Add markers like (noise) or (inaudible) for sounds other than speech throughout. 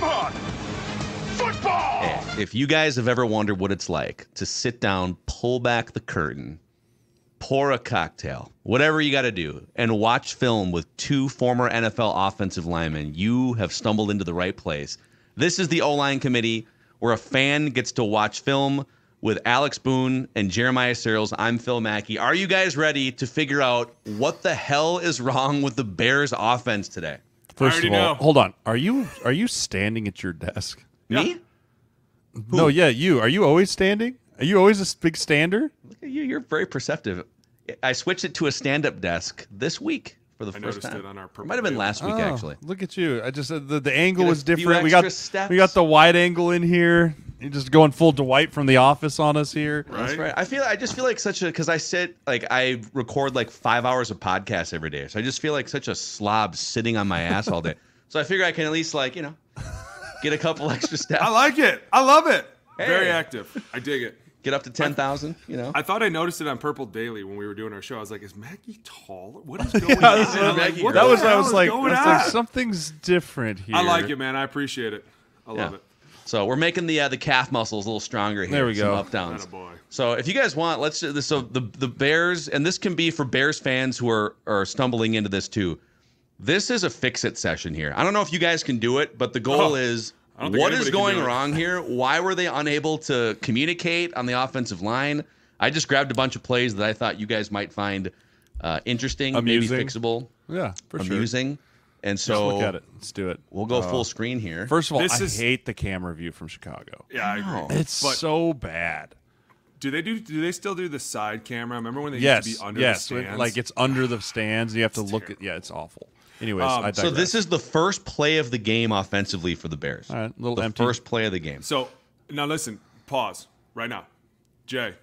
Come on. Football. Eh, if you guys have ever wondered what it's like to sit down, pull back the curtain, pour a cocktail, whatever you got to do, and watch film with two former NFL offensive linemen, you have stumbled into the right place. This is the O line committee where a fan gets to watch film with Alex Boone and Jeremiah Sirles. I'm Phil Mackey. Are you guys ready to figure out what the hell is wrong with the Bears offense today? First already of all, know. hold on. Are you are you standing at your desk? Me? No, yeah, you. Are you always standing? Are you always a big stander? Look at you. You're very perceptive. I switched it to a stand-up desk this week for the I first noticed time. it on our Purple might have been last week Oh, actually. Look at you. I just uh, the, the angle was different. We got extra we got the wide angle in here. You're just going full Dwight from the office on us here. That's Right? right. I feel. I just feel like such a because I sit like I record like five hours of podcasts every day, so I just feel like such a slob sitting on my ass all day. (laughs) So I figure I can at least like you know get a couple extra (laughs) steps, I like it. I love it. Very active. I dig it. get up to ten thousand. You know. I thought I noticed it on Purple Daily when we were doing our show. I was like, "Is Mackey tall? What is (laughs) going Yeah, on?" that's And I'm what- like, what that was I was like, I was like, something's different here. I like it, man. I appreciate it. I love Yeah. it. So we're making the uh, the calf muscles a little stronger here. There we go. Up downs. Attaboy. So if you guys want, let's do this. So the the Bears, and this can be for Bears fans who are are stumbling into this too. This is a fix it session here. I don't know if you guys can do it, but the goal Oh, is I don't think what is going wrong here? Why were they unable to communicate on the offensive line? I just grabbed a bunch of plays that I thought you guys might find uh, interesting, Amusing. maybe fixable, Yeah, for sure. amusing. And Just so look at it. Let's do it. we'll go Uh, full screen here. First of all, This I is- hate the camera view from Chicago. Yeah, I agree. It's But so bad. do they do? Do they still do the side camera? Remember when they Yes, used to be under yes, the stands? like it's under the stands. You have to look at. Yeah, it's awful. Anyways, Um, I so this is the first play of the game offensively for the Bears. All right, little the empty. first play of the game. So now listen. Pause right now. Jay,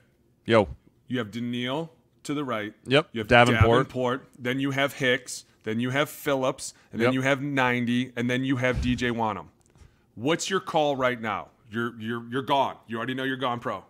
yo. you have Danielle to the right. Yep, You have Davenport. Davenport. Then you have Hicks. Then you have Phillips. And then you have 90. And then you have DJ Wonnum. What's your call right now? You're you're you're gone. You already know you're gone, pro.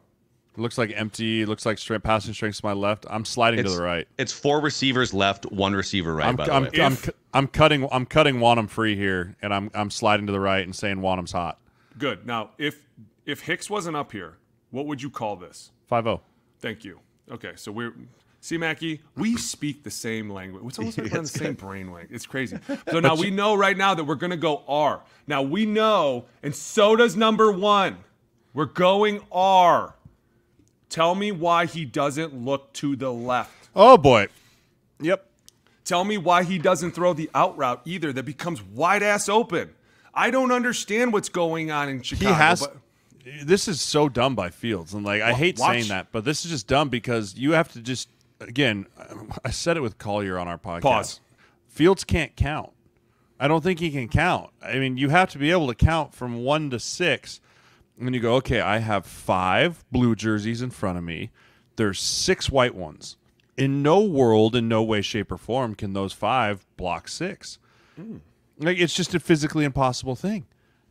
Looks like empty. Looks like strength, passing strength to my left. I'm sliding to the right. It's four receivers left, one receiver right. I'm, by the I'm, way, I'm, If- I'm cutting. I'm cutting Wonnum free here, and I'm I'm sliding to the right and saying Wonnum's hot. Good. Now, if if Hicks wasn't up here, what would you call this? Five oh. zero. Thank you. Okay, so we're see Mackey, we speak the same language. It's almost like we're on the same brain brainwave. It's crazy. (laughs) So now we know right now that we're gonna go R. Now we know, and so does number one. We're going R. Tell me why he doesn't look to the left. Oh boy. Yep. Tell me why he doesn't throw the out route either that becomes wide ass open. I don't understand what's going on in He Chicago. has. but- This is so dumb by Fields, and like I hate watch. saying that, but this is just dumb because you have to just again. I said it with Collier on our podcast. Pause. Fields can't count. I don't think he can count. I mean, you have to be able to count from one to six. And then you go, okay, I have five blue jerseys in front of me. There's six white ones. In no world, in no way, shape, or form can those five block six. Hmm. Like it's just a physically impossible thing.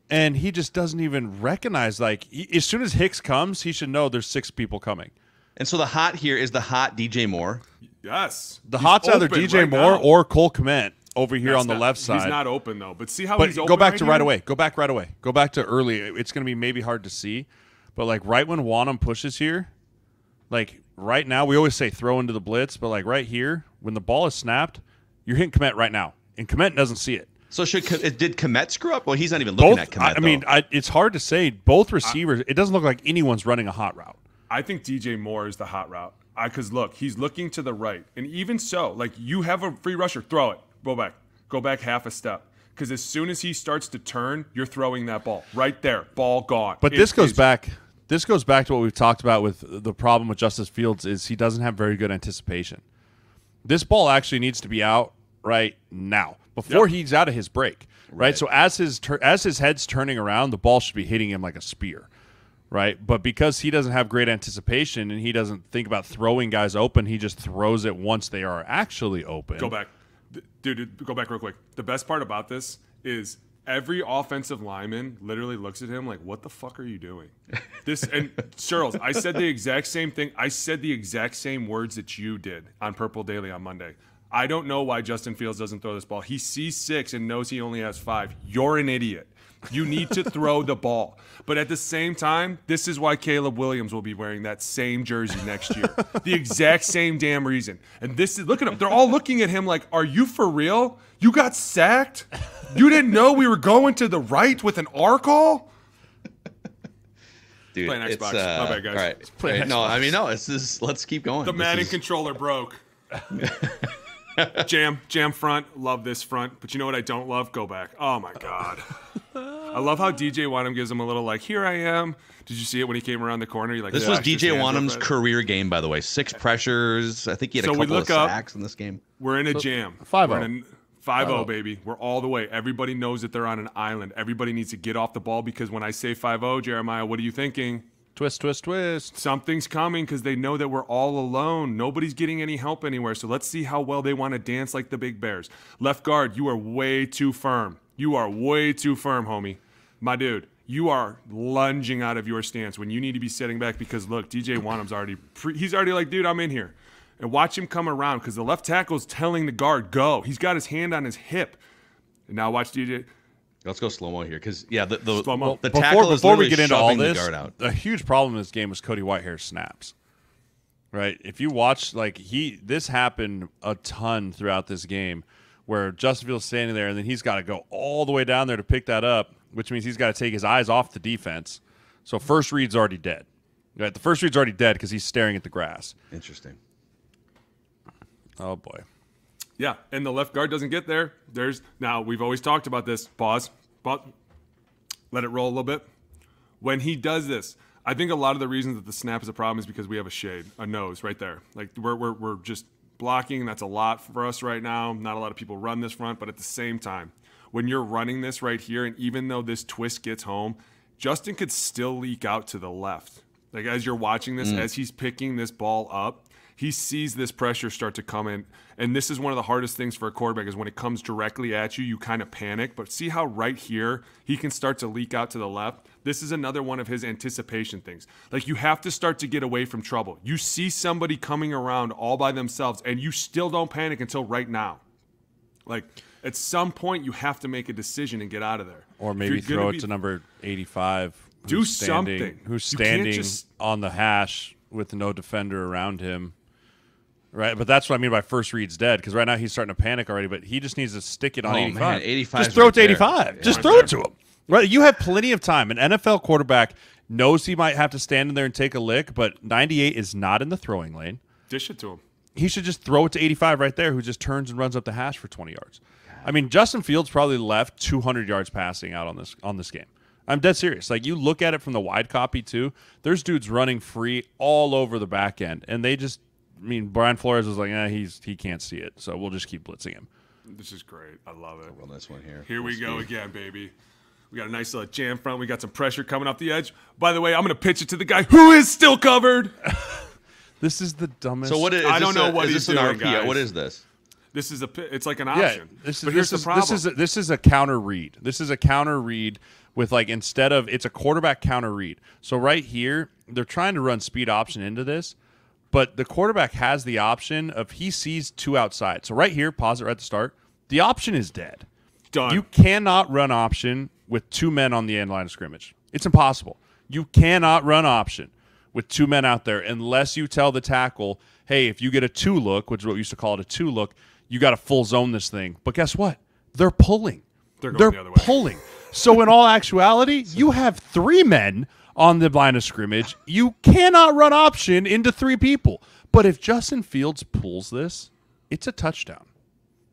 And he just doesn't even recognize like as soon as Hicks comes, he should know there's six people coming. And so the hot here is the hot DJ Moore. yes. The He's hot's either open DJ right Moore now. or Cole Kmet over here That's on the not- left side. He's not open though. But see how but he's open go back right to right here? away. Go back right away. Go back to early. It's going to be maybe hard to see, but like right when Wonnum pushes here, like right now, we always say throw into the blitz, but like right here, when the ball is snapped, you're hitting Kmet right now, and Kmet doesn't see it. So should did Kmet screw up? Well, he's not even looking Both, at Kmet. I, I mean. I, it's hard to say. Both receivers, it doesn't look like anyone's running a hot route. I think DJ Moore is the hot route. I Because look, he's looking to the right, and even so, like you have a free rusher, throw it, go back, go back half a step. Because as soon as he starts to turn, you're throwing that ball right there, ball gone. But It this goes back. This goes back to what we've talked about with the problem with Justin Fields is he doesn't have very good anticipation. This ball actually needs to be out right now before Yep. he's out of his break. Right? So as his as his head's turning around, the ball should be hitting him like a spear. Right? But because he doesn't have great anticipation and he doesn't think about throwing guys open, he just throws it once they are actually open. Go back, dude, dude. Go back real quick. The best part about this is every offensive lineman literally looks at him like, "What the fuck are you doing?" (laughs) This and Charles, I said the exact same thing. I said the exact same words that you did on Purple Daily on Monday. I don't know why Justin Fields doesn't throw this ball. He sees six and knows he only has five. You're an idiot. You need to throw the ball. But at the same time, this is why Caleb Williams will be wearing that same jersey next year. the exact same damn reason. And this is look at them. They're all looking at him like, "Are you for real? You got sacked? You didn't know we were going to the right with an R call?" Dude, Playing it's, Xbox. uh, My bad, guys. All right. playing Wait, no, I mean no. It's just let's keep going. The This Madden is- controller broke. (laughs) jam, jam front. Love this front. But you know what I don't love? Go back. Oh my god. I love how DJ Wonnum gives him a little like, here I am. Did you see it when he came around the corner? He like This was DJ hands Wonnum's up at it. career game, by the way. Six pressures. I think he had a So we couple of look up- sacks in this game. We're in a jam. 5-0. We're in a 5-0, baby. We're all the way. Everybody knows that they're on an island. Everybody needs to get off the ball because when I say 5-0, Jeremiah, what are you thinking? Twist, twist, twist. Something's coming because they know that we're all alone. Nobody's getting any help anywhere. So let's see how well they want to dance like the big bears. Left guard, you are way too firm. You are way too firm, homie. My dude, you are lunging out of your stance when you need to be sitting back because look, DJ Wonnum's already pre- he's already like, dude, I'm in here. And watch him come around because the left tackle's telling the guard, go. He's got his hand on his hip. And now watch DJ. Let's go slow mo here, because yeah, the the, Slow-mo. the Before, tackle is before we get into all shoving the this, guard out. a huge problem in this game was Cody Whitehair's snaps. Right? If you watch, like he, this happened a ton throughout this game, where Justin Fields standing there, and then he's got to go all the way down there to pick that up, which means he's got to take his eyes off the defense. So first read's already dead. Right? The first read's already dead because he's staring at the grass. Interesting. Oh boy. Yeah, and the left guard doesn't get there. There's now we've always talked about this. Pause. But let it roll a little bit. When he does this, I think a lot of the reasons that the snap is a problem is because we have a shade, a nose right there. Like we're we're, we're just blocking. That's a lot for us right now. Not a lot of people run this front, but at the same time, when you're running this right here, and even though this twist gets home, Justin could still leak out to the left. Like as you're watching this, mm. as he's picking this ball up, he sees this pressure start to come in. And this is one of the hardest things for a quarterback is when it comes directly at you, you kind of panic. But see how right here he can start to leak out to the left? This is another one of his anticipation things. Like you have to start to get away from trouble. You see somebody coming around all by themselves, and you still don't panic until right now. Like at some point, you have to make a decision and get out of there. Or maybe you're gonna throw be- it to number 85. Do who's standing, something. Who's standing just- on the hash with no defender around him. Right, but that's what I mean by first read's dead because right now he's starting to panic already. But he just needs to stick it on Oh, 85. man, 85 Just throw it to right there. 85. Just Right throw there. it to him. Right, you have plenty of time. An NFL quarterback knows he might have to stand in there and take a lick, but 98 is not in the throwing lane. dish it to him. He should just throw it to 85 right there, who just turns and runs up the hash for 20 yards. I mean, Justin Fields probably left 200 yards passing out on this on this game. I'm dead serious. Like you look at it from the wide copy too. There's dudes running free all over the back end, and they just. I mean, Brian Flores was like, eh, he's he can't see it, so we'll just keep blitzing him. This is great. I love it. Run this one here. Here we go again, baby. We got a nice little jam front. We got some pressure coming off the edge. By the way, I'm going to pitch it to the guy who is still covered. (laughs) This is the dumbest. So what is? I don't know a- what is he's this an doing, RPO? guys. What is this? This is a. It's like an option. Yeah, this is but here's this the is, problem. this is a, this is a counter read. This is a counter read with like instead of it's a quarterback counter read. So right here, they're trying to run speed option into this, but the quarterback has the option of he sees two outside. So right here, pause it right at the start. The option is dead. Done. You cannot run option with two men on the end line of scrimmage. It's impossible. You cannot run option with two men out there unless you tell the tackle, hey, if you get a two look, which is what we used to call it a two look, you got to full zone this thing. But guess what? They're pulling. They're going the other way. pulling. So in all actuality, you have three men on the line of scrimmage. You cannot run option into three people. But if Justin Fields pulls this, it's a touchdown.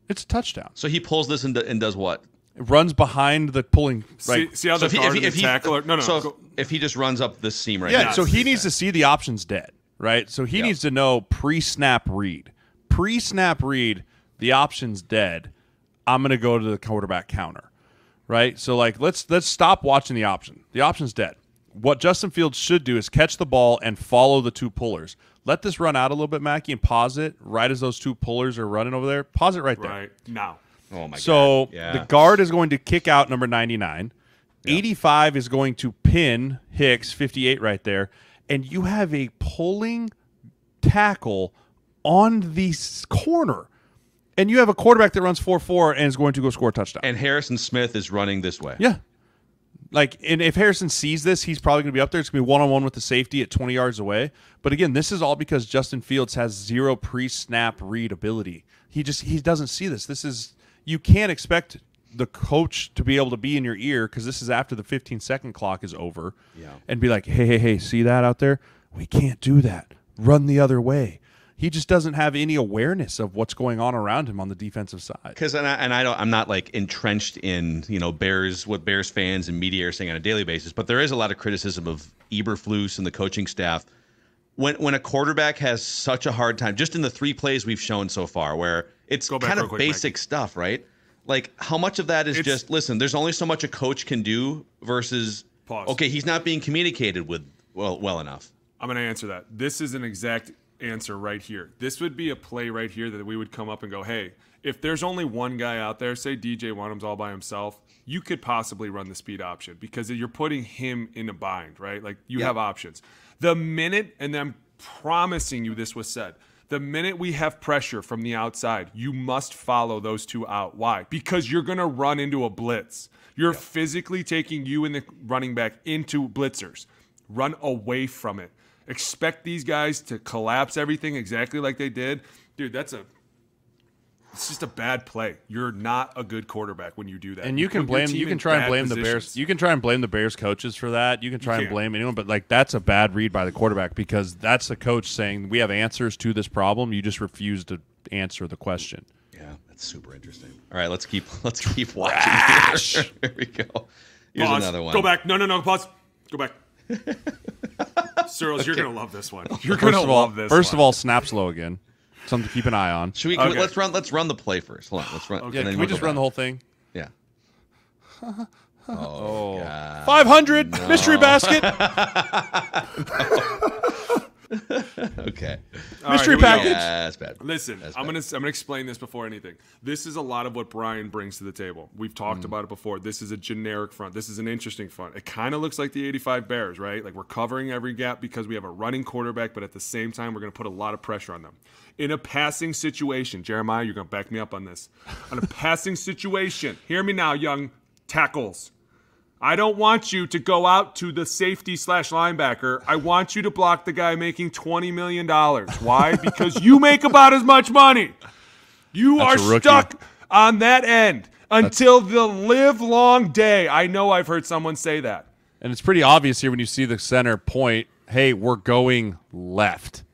It's a touchdown. So he pulls this and, do- and does what? It runs behind the pulling. see, Right. see how So the if he, if he, the he tackle are, no, no, so go- if he just runs up this seam right Yeah, now, so he see needs to see the options dead, right? So he Yeah. needs to know pre-snap read. Pre-snap read, the option's dead. I'm going to go to the quarterback counter. Right? So like let's let's stop watching the option. The option's dead. What Justin Fields should do is catch the ball and follow the two pullers. Let this run out a little bit, Mackey, and pause it right as those two pullers are running over there. Pause it right there. right now. oh my So god, yeah. the guard is going to kick out number 99. 85 is going to pin Hicks 58 right there and you have a pulling tackle on the corner. And you have a quarterback that runs 4-4 and is going to go score a touchdown. and Harrison Smith is running this way. yeah. Like, and if Harrison sees this, he's probably going to be up there. It's going to be one on one with the safety at 20 yards away. But again, this is all because Justin Fields has zero pre snap read ability. He just he doesn't see this. This is you can't expect the coach to be able to be in your ear because this is after the 15 second clock is over. Yeah. And be like, hey, hey, hey, see that out there? We can't do that. Run the other way. He just doesn't have any awareness of what's going on around him on the defensive side. Because and I, and I don't I'm not like entrenched in you know Bears what Bears fans and media are saying on a daily basis, but there is a lot of criticism of Eberflus and the coaching staff when when a quarterback has such a hard time. Just in the three plays we've shown so far, where it's kind of quick, basic stuff, right? Like how much of that is It's- just listen? There's only so much a coach can do versus Pause. okay, he's not being communicated with well well enough. I'm going to answer that. This is an exact answer right here. This would be a play right here that we would come up and go, hey, if there's only one guy out there, say DJ Wonnum's all by himself, you could possibly run the speed option because you're putting him in a bind, right? Like you Yeah. have options. The minute, and I'm promising you this was said, the minute we have pressure from the outside, you must follow those two out. Why? Because you're going to run into a blitz. You're physically taking you and the running back into blitzers. Run away from it. Expect these guys to collapse everything exactly like they did. Dude, that's a it's just a bad play. You're not a good quarterback when you do that. And you can blame you can try and bad blame the Bears. You can try and blame the Bears coaches for that. You can try and blame anyone, but like that's a bad read by the quarterback because that's the coach saying we have answers to this problem. You just refuse to answer the question. Yeah, that's super interesting. All right, let's keep (laughs) let's keep watching. Here. (laughs) Here we go. Here's Pause. another one. Go back. No, no, no. Pause. Go back. (laughs) Sirles, you're gonna love this one. (laughs) You're First gonna all, love this. first one. of all, snap slow again. Something to keep an eye on. Should we Okay. let's run let's run the play first. Hold on, let's run. Yeah, can we'll we just go run the whole thing? Yeah. (laughs) Oh, oh, God. 500 mystery basket. (laughs) (laughs) Okay. All right, mystery here we go. package. Yeah, that's bad. Listen, That's I'm bad. gonna I'm gonna explain this before anything. This is a lot of what Brian brings to the table. We've talked Mm. about it before. This is a generic front. This is an interesting front. It kind of looks like the 85 Bears, right? Like we're covering every gap because we have a running quarterback, but at the same time we're gonna put a lot of pressure on them. In a passing situation, Jeremiah, you're gonna back me up on this. On a (laughs) passing situation, hear me now, young tackles. I don't want you to go out to the safety slash linebacker. I want you to block the guy making $20 million. Why? (laughs) because you make about as much money. You That's are stuck on that end until the live long day. I know I've heard someone say that. And it's pretty obvious here when you see the center point, hey, we're going left.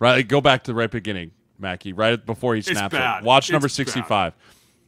Right? Go back to the right beginning, Mackey, right before he snaps it. Watch number It's bad. 65.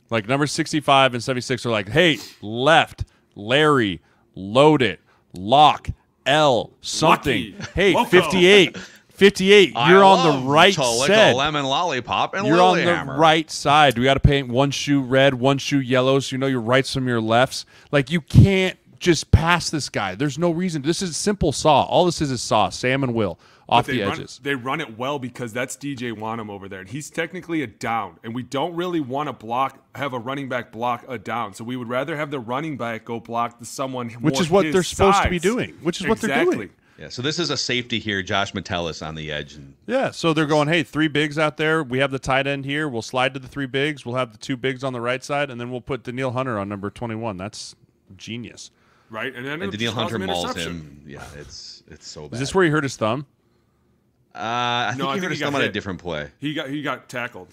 Like number 65 and 76 are like, hey, left, Larry, load it, lock, L, something. Lucky. Hey, Loco. 58. 58. I You're on the right side. lemon lollipop and You're on the right side. We got to paint one shoe red, one shoe yellow, so you know your rights from your lefts. Like you can't just pass this guy. There's no reason. This is simple saw. All this is is saw. Sam and Will off But the they run, edges. they run it well because that's DJ Wonnum over there, and he's technically a down, and we don't really want to block have a running back block a down. So we would rather have the running back go block the someone Which is what his they're supposed to be doing, which is what they're doing. Yeah, so this is a safety here. Josh Metellus on the edge. And Yeah, so they're going, hey, three bigs out there. We have the tight end here. We'll slide to the three bigs. We'll have the two bigs on the right side, and then we'll put Danielle Hunter on number 21. That's genius. right? And then and Danielle Hunter mauls him. Yeah, it's it's so bad. Is this where he hurt his thumb? Uh, I think No, I he think hurt he his got thumb on a different play. He got he got tackled.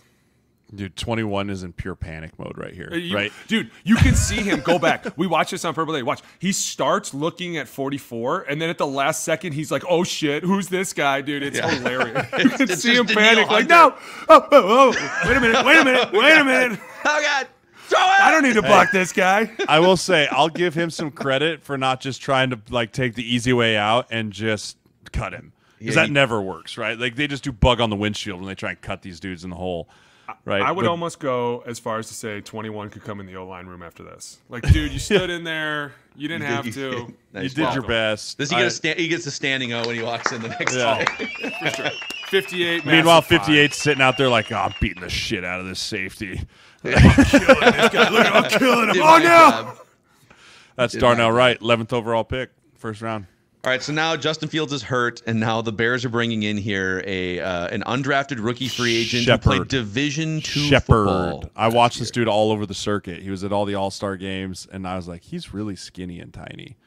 Dude, 21 is in pure panic mode right here. Uh, You- right? Dude, you can see him go back. We watch this on Purple Day. Watch. He starts looking at 44, and then at the last second, he's like, oh shit, who's this guy, dude? It's Yeah. hilarious. (laughs) You can It's see him panic, like, no, oh, oh, oh, wait a minute, wait a minute, wait a minute. (laughs) Oh God! Throw it! I don't need to block this guy. (laughs) I will say I'll give him some credit for not just trying to like take the easy way out and just cut him because Yeah, that he- never works, right? Like they just do bug on the windshield when they try and cut these dudes in the hole, right? I would But- almost go as far as to say 21 could come in the O line room after this. Like, dude, you (laughs) stood in there. You didn't You have (laughs) you to. did. you Nice did your best. Does he get a sta- he gets a standing O when he walks in the next Yeah. play? (laughs) 58. Meanwhile, 58 sitting out there like, oh, I'm beating the shit out of this safety. five. Look I'm killing him. Did Oh no! job. That's Did Darnell not- Wright, 11th overall pick, first round. All right, so now Justin Fields is hurt, and now the Bears are bringing in here a uh, an undrafted rookie free agent who Shepherd. played Division Two Shepherd. football. I watched this dude all over the circuit. He was at all the All Star games, and I was like, he's really skinny and tiny.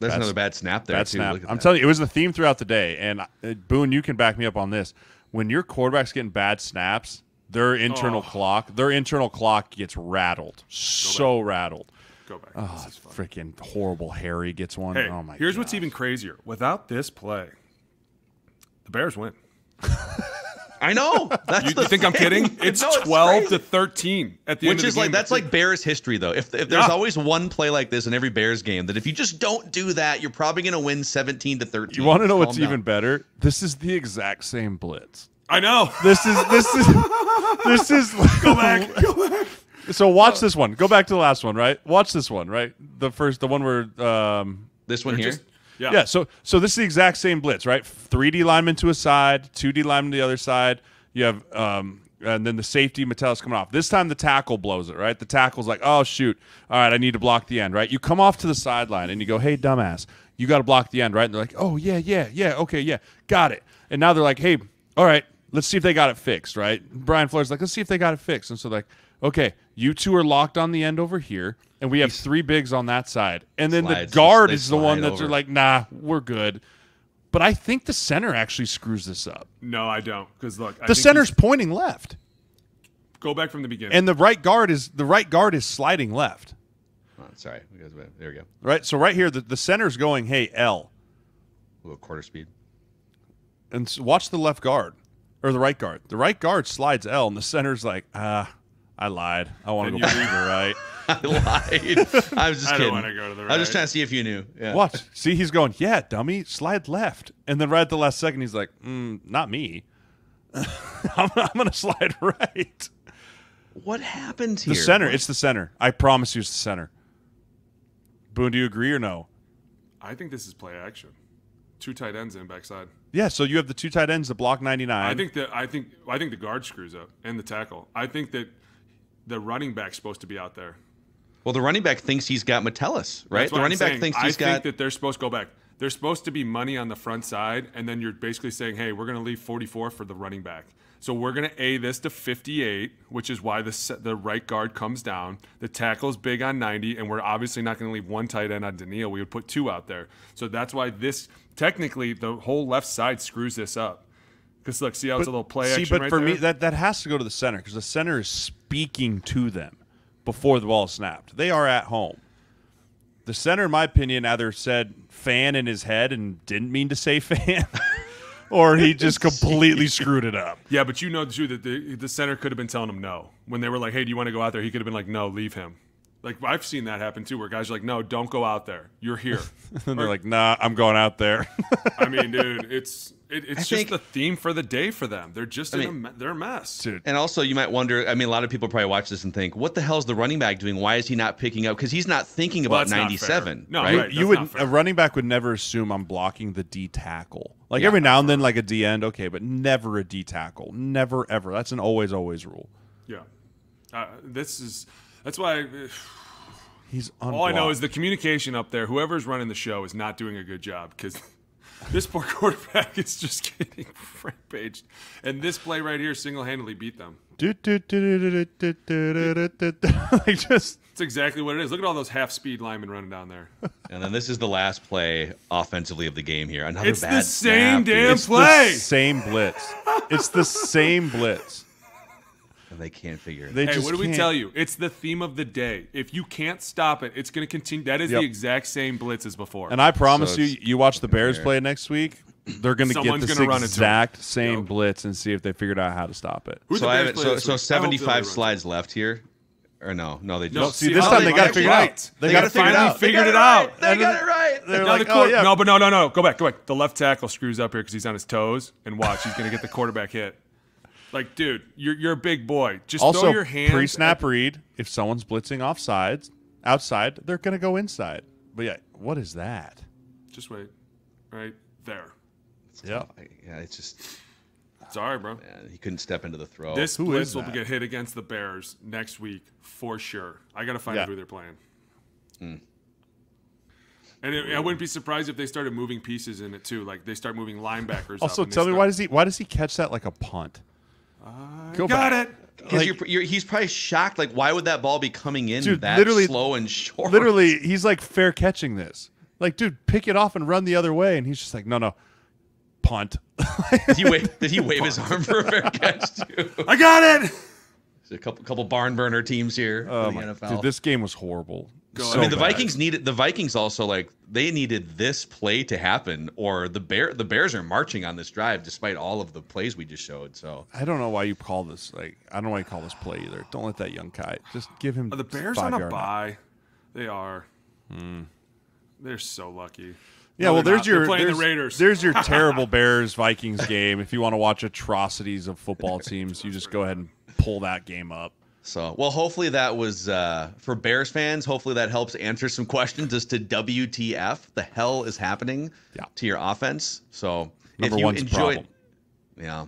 There's That's- another bad snap there. Bad too. snap. I'm that. telling you, it was the theme throughout the day. And uh, Boone, you can back me up on this. When your quarterback's getting bad snaps, their internal Oh. clock, their internal clock gets rattled. So rattled. Go back. Oh, This freaking horrible. Harry gets one. Hey, oh my. here's what's even crazier. Without this play, the Bears win. I know. (laughs) That's You, the you think I'm kidding? (laughs) It's No, 12 crazy. to 13 at the end Which of is the like game. that's like Bears history though. If if there's Yeah. always one play like this in every Bears game, that if you just don't do that, you're probably going to win 17 to 13. You want to know what's down. even better? This is the exact same blitz. I know. This is this is this is (laughs) go back. Go back. So watch this one. Go back to the last one, right? Watch this one, right? The first, the one where um, This one here. just- yeah. Yeah, so so this is the exact same blitz, right? Three D linemen to a side, two D linemen to the other side. You have um and then the safety Metellus coming off. This time the tackle blows it, right? The tackle's like, oh shoot, all right, I need to block the end, right? You come off to the sideline and you go, hey dumbass, you got to block the end, right? And they're like, oh yeah, yeah, yeah, okay, yeah, got it. And now they're like, hey, all right, let's see if they got it fixed, right? Brian Flores like, let's see if they got it fixed. And so like, okay, you two are locked on the end over here, and we have three bigs on that side, and then Slides, the guard is the one that's like, nah, we're good. But I think the center actually screws this up. No, I don't. Because look, I The think center's pointing left, go back from the beginning. and the right guard is the right guard is sliding left. Oh, sorry. There we go. Right. So right here, the, the center's going, hey L, A little quarter speed. and s watch the left guard or the right guard. The right guard slides L, and the center's like, ah, I lied. I want to Then go back to the right. (laughs) I lied. I was just I don't kidding. wanna go to the I was just trying to see if you knew. Yeah. Watch. See, he's going, yeah, dummy, slide left. And then right at the last second, he's like, mm, not me. (laughs) I'm, I'm going to slide (laughs) right. What happened here? The center. What- It's the center. I promise you it's the center. Boone, do you agree or no? I think this is play action. Two tight ends in backside. Yeah, so you have the two tight ends that block 99. I think that I think I think the guard screws up and the tackle. I think that the running back's supposed to be out there. well, the running back thinks he's got Metellus, right? The I'm running back saying. thinks I he's think that they're supposed to go back. There's supposed to be money on the front side, and then you're basically saying, "Hey, we're going to leave 44 for the running back." So we're going to a this to 58, which is why the the right guard comes down. The tackle's big on 90, and we're obviously not going to leave one tight end on Danielle. We would put two out there. So that's why this technically the whole left side screws this up. Because look, see how it's a little play See, action but right for me, that, that has to go to the center because the center is speaking to them before the ball is snapped. They are at home. The center, in my opinion, either said fan in his head and didn't mean to say (laughs) fan, or he just completely screwed it up. Yeah, but you know too that the the center could have been telling him no when they were like, "Hey, do you want to go out there?" He could have been like, "No, leave him." Like I've seen that happen too, where guys are like, "No, don't go out there. You're here." (laughs) And they're like, nah, I'm going out there. I mean, dude, it's it, it's just think- the theme for the day for them. They're just in a mean- me- they're a mess. Dude, And also, you might wonder. I mean, a lot of people probably watch this and think, "What the hell is the running back doing? Why is he not picking up? Because he's not thinking Well, about that's not 97. No, right? right. you would a running back would never assume I'm blocking the D tackle. Like Yeah, every now and then, like a D end, okay, but never a D tackle. Never ever. That's an always always rule. Yeah, uh, this is that's why. I, (sighs) He's all I know is the communication up there. Whoever's running the show is not doing a good job because. This poor quarterback is just getting rampaged, and this play right here single-handedly beat them. just, it's exactly what it is. Look at all those half-speed linemen running down there. And then this is the last play offensively of the game here. Another it's bad the same snap, damn dude. play. It's the same blitz. It's the same blitz. And they can't figure it. They out. Hey, what do we can't- tell you? It's the theme of the day. If you can't stop it, it's going to continue. That is Yep. the exact same blitz as before. And I promise So you, you watch the Bears there. play next week. They're going to get Someone's this gonna run into 'em. exact same Yep. blitz and see if they figured out how to stop it. Who's So I have so so week? I hope Philly 75 slides left here, or no? No, they No, just. see, oh, this how time they they got got to figure it it right. out. They They got got to to figure it finally out. figured got it it right. out. They got it right. They're Now like, the oh, yeah. no, but no, no, no. Go back, go back. The left tackle screws up here because he's on his toes, and watch, he's going to get the quarterback hit. Like, dude, you're you're a big boy. Just Also, throw your hands. pre-snap at- read. If someone's blitzing off sides, outside, they're going to go inside. But yeah, what is that? Just wait, right there. Yeah. Yeah, it's just Sorry, bro. man, he couldn't step into the throw. This Who blitz is will that? get hit against the Bears next week for sure. I got to find Yeah. out who they're playing. Hmm. And it, I wouldn't be surprised if they started moving pieces in it too. Like they start moving linebackers. Also, up and they tell me why does he why does he catch that like a punt? Go Got back. it. Because Like- you're, you're, he's probably shocked. Like, why would that ball be coming in Dude, that literally- slow and short? Literally, he's like fair catching this. Like, dude, pick it off and run the other way, and he's just like, no, no, punt. Did he wave, did he (laughs) wave his arm for a fair catch too? I got it. There's a couple couple barn burner teams here Oh for my, the NFL. dude, this game was horrible. I mean, the bad. Vikings needed the Vikings also like they needed this play to happen, or the bear the Bears are marching on this drive despite all of the plays we just showed. So I don't know why you call this like I don't know why you call this play either. Don't let that young kite. Just give him Are the Bears five on a yard line. bye? They are. Hmm. They're so lucky. Yeah, No, well, there's not. Your playing the Raiders. there's your (laughs) terrible Bears Vikings game. If you want to watch atrocities of football teams, you just go ahead and pull that game up. So well, hopefully that was uh, for Bears fans. Hopefully that helps answer some questions as to WTF the hell is happening Yeah. to your offense. So Number if you one's enjoyed, problem. yeah.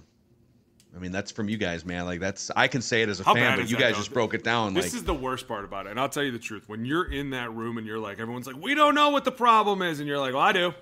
I mean that's from you guys, man. Like that's I can say it as a How fan, but you guys though? just broke it down. This like is the worst part about it, and I'll tell you the truth. When you're in that room and you're like, everyone's like, "We don't know what the problem is," and you're like, "Well, I do."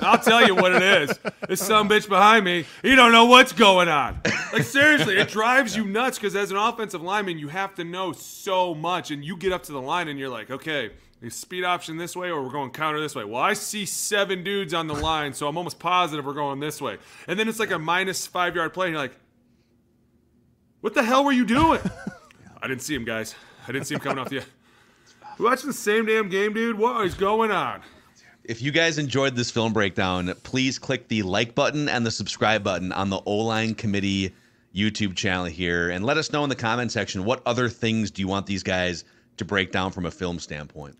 I'll tell you what it is. This some bitch behind me, he don't know what's going on. Like seriously, it drives you nuts because as an offensive lineman, you have to know so much, and you get up to the line and you're like, okay, speed option this way or we're going counter this way. Well, I see seven dudes on the line, so I'm almost positive we're going this way. And then it's like a minus five yard play, and you're like, what the hell were you doing? I didn't see him, guys. I didn't see him coming off the. We watching the same damn game, dude. What is going on? If you guys enjoyed this film breakdown, please click the like button and the subscribe button on the O Line Committee YouTube channel here and let us know in the comment section what other things do you want these guys to break down from a film standpoint.